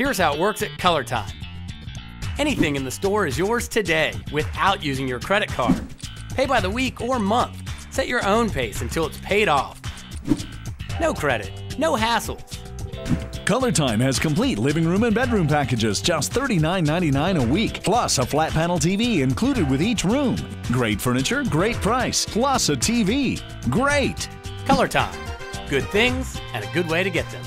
Here's how it works at ColorTyme. Anything in the store is yours today without using your credit card. Pay by the week or month. Set your own pace until it's paid off. No credit, no hassles. ColorTyme has complete living room and bedroom packages, just $39.99 a week, plus a flat panel TV included with each room. Great furniture, great price, plus a TV. Great! ColorTyme. Good things and a good way to get them.